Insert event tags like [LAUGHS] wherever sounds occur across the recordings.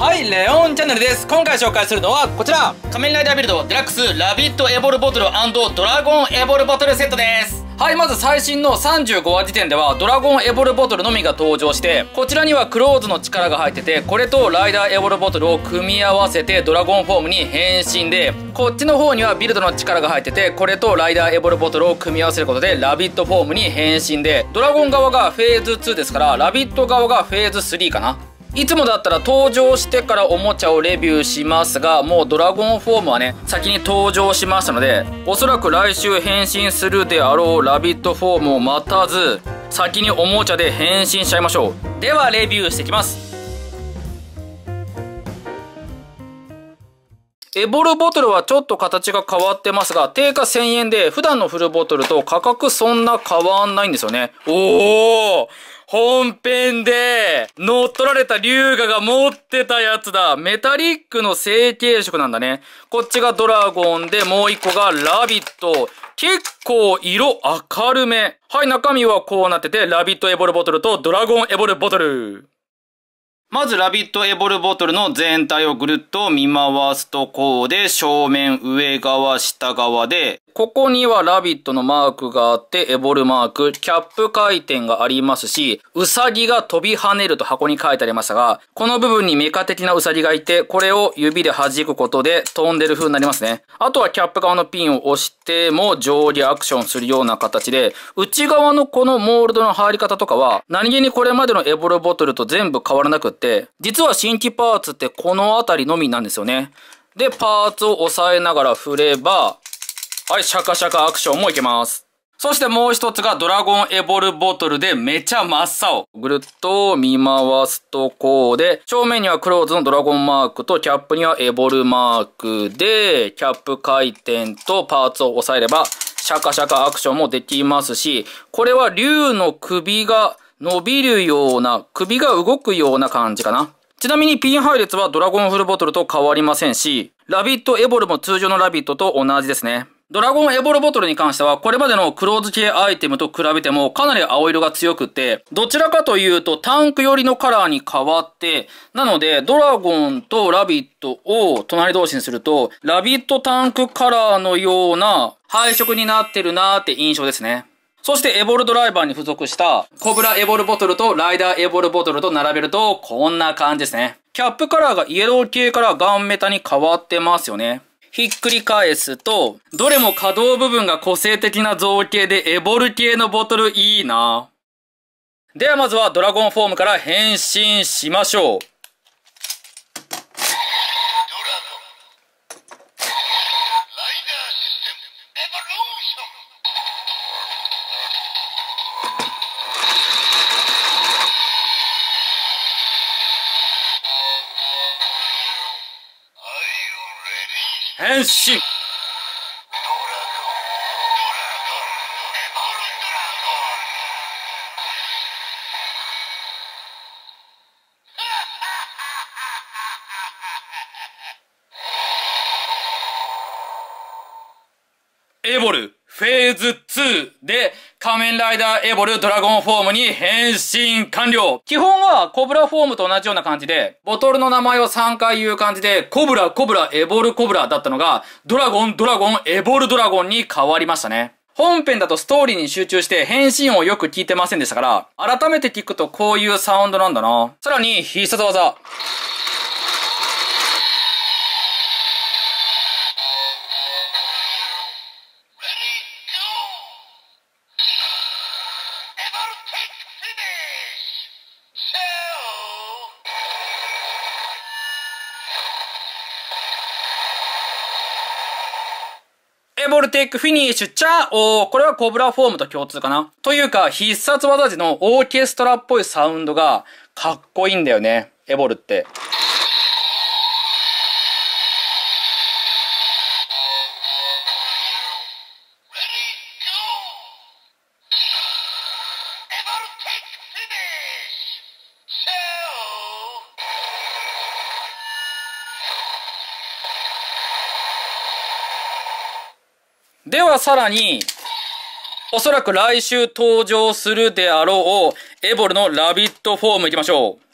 はい、レオンチャンネルです。今回紹介するのはこちら。仮面ライダービルドデラックスラビットエボルボトルドラゴンエボルボトルセットです。はい、まず最新の35話時点ではドラゴンエボルボトルのみが登場して、こちらにはクローズの力が入ってて、これとライダーエボルボトルを組み合わせてドラゴンフォームに変身で、こっちの方にはビルドの力が入ってて、これとライダーエボルボトルを組み合わせることでラビットフォームに変身で、ドラゴン側がフェーズ2ですから、ラビット側がフェーズ3かな。いつもだったら登場してからおもちゃをレビューしますが、もうドラゴンフォームはね、先に登場しましたので、おそらく来週変身するであろうラビットフォームを待たず、先におもちゃで変身しちゃいましょう。ではレビューしていきます。エボルボトルはちょっと形が変わってますが、定価1000円で普段のフルボトルと価格そんな変わんないんですよね。おー本編で乗っ取られた龍河が持ってたやつだ。メタリックの成型色なんだね。こっちがドラゴンでもう一個がラビット。結構色明るめ。はい、中身はこうなってて、ラビットエボルボトルとドラゴンエボルボトル。まず、ラビットエボルボトルの全体をぐるっと見回すとこうで、正面、上側、下側で、ここにはラビットのマークがあって、エボルマーク、キャップ回転がありますし、ウサギが飛び跳ねると箱に書いてありましたが、この部分にメカ的なウサギがいて、これを指で弾くことで飛んでる風になりますね。あとはキャップ側のピンを押しても上下アクションするような形で、内側のこのモールドの入り方とかは、何気にこれまでのエボルボトルと全部変わらなくって、実は新規パーツってこの辺りのみなんですよね。で、パーツを押さえながら振れば、はい、シャカシャカアクションもいけます。そしてもう一つがドラゴンエボルボトルでめちゃ真っ青。ぐるっと見回すとこうで、正面にはクローズのドラゴンマークとキャップにはエボルマークで、キャップ回転とパーツを押さえれば、シャカシャカアクションもできますし、これは竜の首が伸びるような、首が動くような感じかな。ちなみにピン配列はドラゴンフルボトルと変わりませんし、ラビットエボルも通常のラビットと同じですね。ドラゴンエボルボトルに関しては、これまでのクローズ系アイテムと比べてもかなり青色が強くて、どちらかというとタンク寄りのカラーに変わって、なので、ドラゴンとラビットを隣同士にすると、ラビットタンクカラーのような配色になってるなーって印象ですね。そしてエボルドライバーに付属したコブラエボルボトルとライダーエボルボトルと並べるとこんな感じですね。キャップカラーがイエロー系からガンメタに変わってますよね。ひっくり返すと、どれも可動部分が個性的な造形でエボル系のボトルいいな。ではまずはドラゴンフォームから変身しましょう。変ダーエボルドラゴンフォームに変身完了基本はコブラフォームと同じような感じで、ボトルの名前を3回言う感じで、コブラ、コブラ、エボル、コブラだったのが、ドラゴン、ドラゴン、エボルドラゴンに変わりましたね。本編だとストーリーに集中して変身をよく聞いてませんでしたから、改めて聞くとこういうサウンドなんだな。さらに必殺技。エボルテックフィニッシュチャーオこれはコブラフォームと共通かなというか、必殺技時のオーケストラっぽいサウンドがかっこいいんだよね。エボルって。ではさらに、おそらく来週登場するであろう、エボルのラビットフォームいきましょう。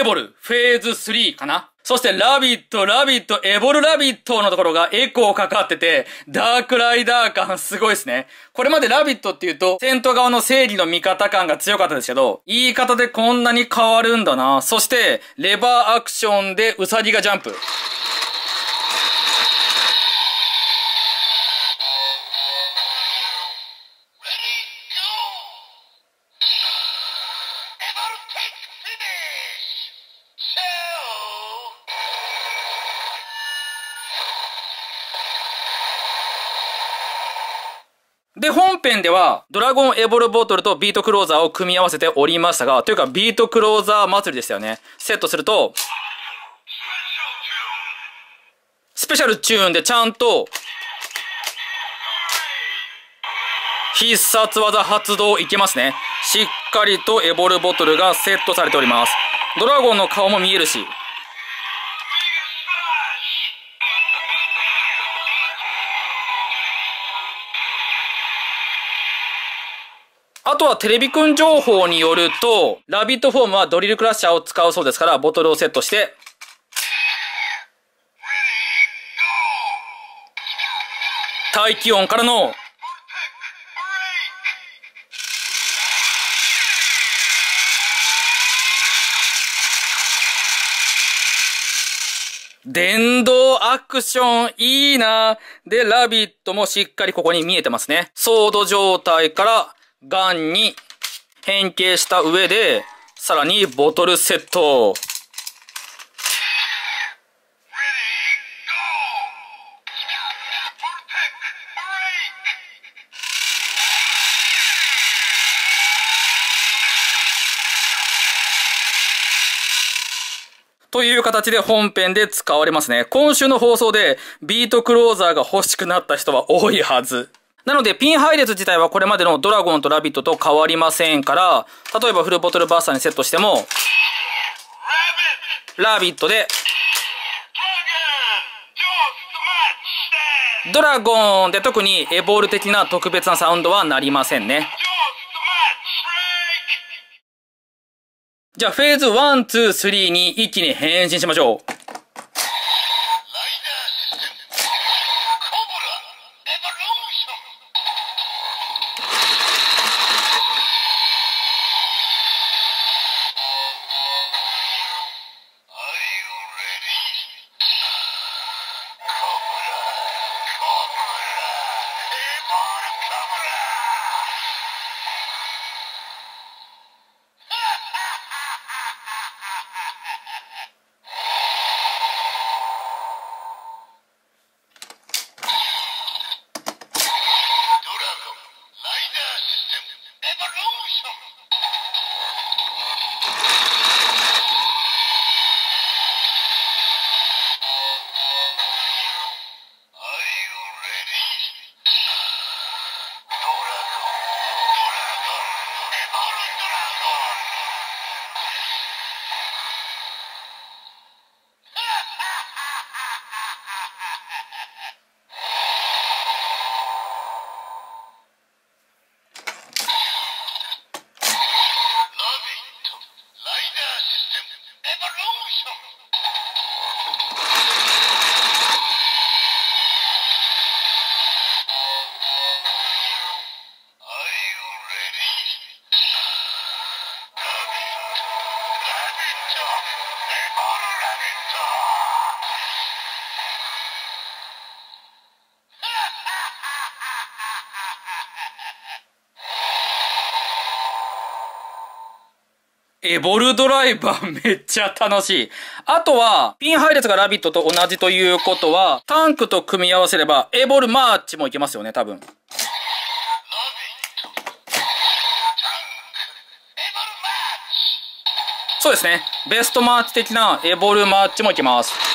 エボル、フェーズ3かな？そして、ラビット、ラビット、エボルラビットのところがエコーかかってて、ダークライダー感すごいですね。これまでラビットって言うと、セント側の正義の味方感が強かったですけど、言い方でこんなに変わるんだな。そして、レバーアクションでウサギがジャンプ。編では、ドラゴンエボルボトルとビートクローザーを組み合わせておりましたが、というか、ビートクローザー祭りでしたよね。セットすると、スペシャルチューンでちゃんと、必殺技発動いけますね。しっかりとエボルボトルがセットされております。ドラゴンの顔も見えるし、とはテレビくん情報によると、ラビットフォームはドリルクラッシャーを使うそうですから、ボトルをセットして、大気温からの。電動アクションいいな。で、ラビットもしっかりここに見えてますね。ソード状態からガンに変形した上で、さらにボトルセット。という形で本編で使われますね。今週の放送でビートクローザーが欲しくなった人は多いはず。なので、ピン配列自体はこれまでのドラゴンとラビットと変わりませんから、例えばフルボトルバースターにセットしても、ラビットで、ドラゴンで特にエボール的な特別なサウンドはなりませんね。じゃあ、フェーズ1、2、3に一気に変身しましょう。エボルドライバー [LAUGHS] めっちゃ楽しい。あとは、ピン配列がラビットと同じということは、タンクと組み合わせれば、エボルマーチもいけますよね、多分。そうですね。ベストマーチ的なエボルマーチもいけます。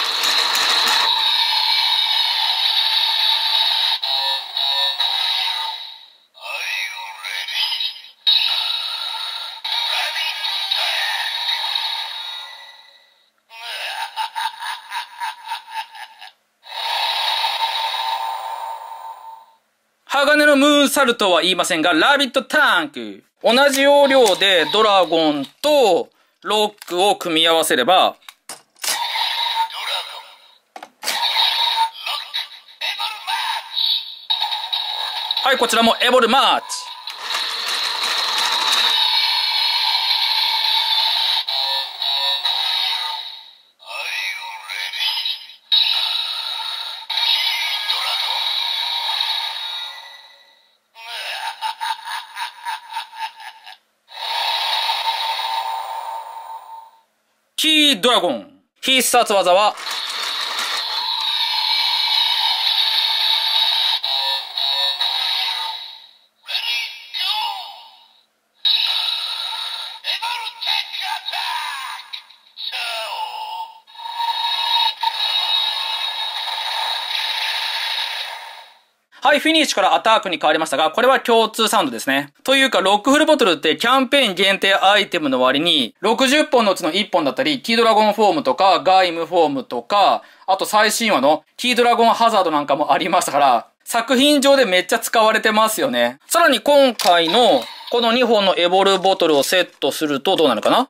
サルとは言いませんが、ラビットタンク。同じ要領でドラゴンとロックを組み合わせれば、はい、こちらもエボルマーチ。ドラゴン。必殺技は、はい、フィニッシュからアタックに変わりましたが、これは共通サウンドですね。というか、ロックフルボトルってキャンペーン限定アイテムの割に、60本のうちの1本だったり、キードラゴンフォームとか、ガイムフォームとか、あと最新話のキードラゴンハザードなんかもありましたから、作品上でめっちゃ使われてますよね。さらに今回のこの2本のエボルボトルをセットするとどうなるかな？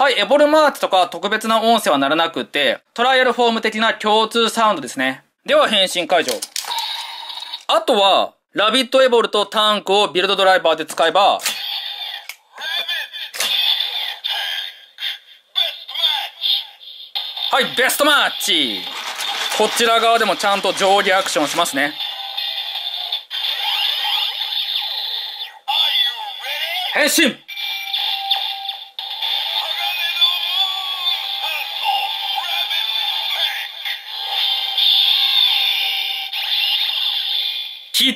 はい、エボルマーチとか特別な音声はならなくて、トライアルフォーム的な共通サウンドですね。では変身解除。あとは、ラビットエボルとタンクをビルドドライバーで使えば、はい、ベストマッチこちら側でもちゃんと上下アクションしますね。変身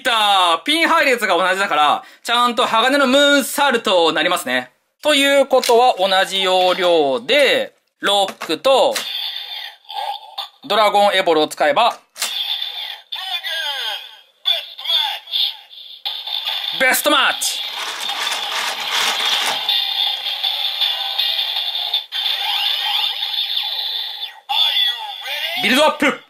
たピン配列が同じだから、ちゃんと鋼のムーンサルトになりますね。ということは同じ要領で、ロックと、ドラゴンエボルを使えば、ベストマッチビルドアップ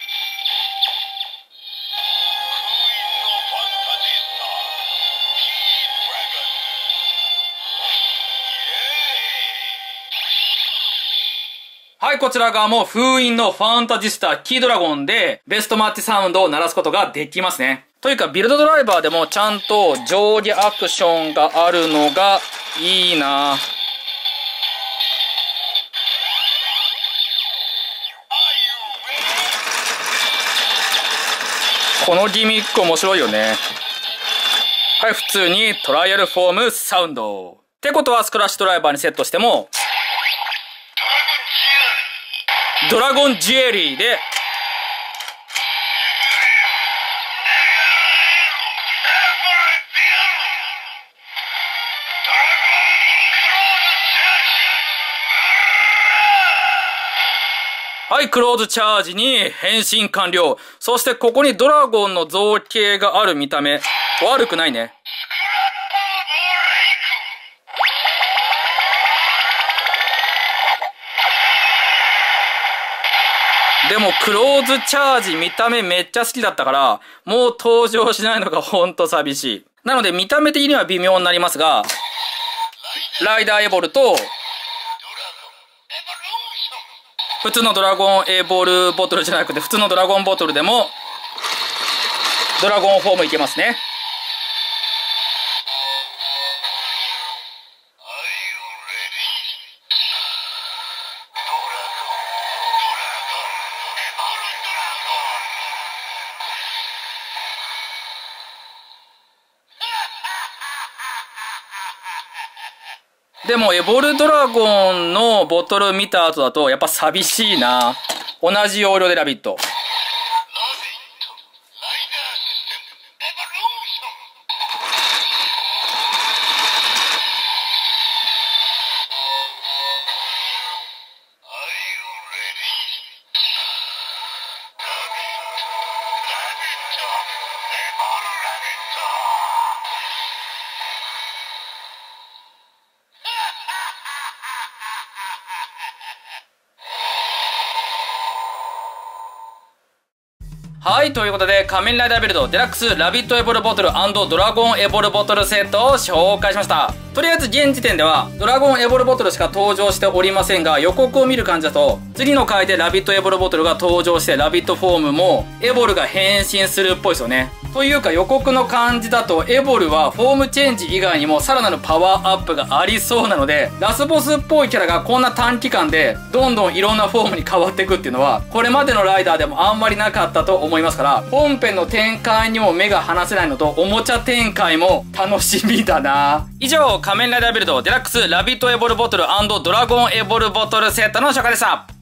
こちら側も封印のファンタジスタキードラゴンでベストマッチサウンドを鳴らすことができますね。というか、ビルドドライバーでもちゃんと上下アクションがあるのがいいなぁこのギミック面白いよね。はい、普通にトライアルフォームサウンド。ってことはスクラッシュドライバーにセットしても、ドラゴンジュエリーで、はい、クローズチャージに変身完了。そしてここにドラゴンの造形がある見た目。悪くないね。でも、クローズチャージ見た目めっちゃ好きだったから、もう登場しないのがほんと寂しい。なので、見た目的には微妙になりますが、ライダーエボルと、普通のドラゴンエボルボトルじゃなくて、普通のドラゴンボトルでも、ドラゴンフォームいけますね。でも、エボルドラゴンのボトル見た後だと、やっぱ寂しいな。同じ要領でラビット。はい、ということで、仮面ライダービルドデラックスラビットエボルボトルドラゴンエボルボトルセットを紹介しました。とりあえず現時点では、ドラゴンエボルボトルしか登場しておりませんが、予告を見る感じだと、次の回でラビットエボルボトルが登場して、ラビットフォームも、エボルが変身するっぽいですよね。というか予告の感じだとエボルはフォームチェンジ以外にもさらなるパワーアップがありそうなのでラスボスっぽいキャラがこんな短期間でどんどんいろんなフォームに変わっていくっていうのはこれまでのライダーでもあんまりなかったと思いますから本編の展開にも目が離せないのとおもちゃ展開も楽しみだな。以上仮面ライダービルドデラックスラビットエボルボトルドラゴンエボルボトルセットの紹介でした。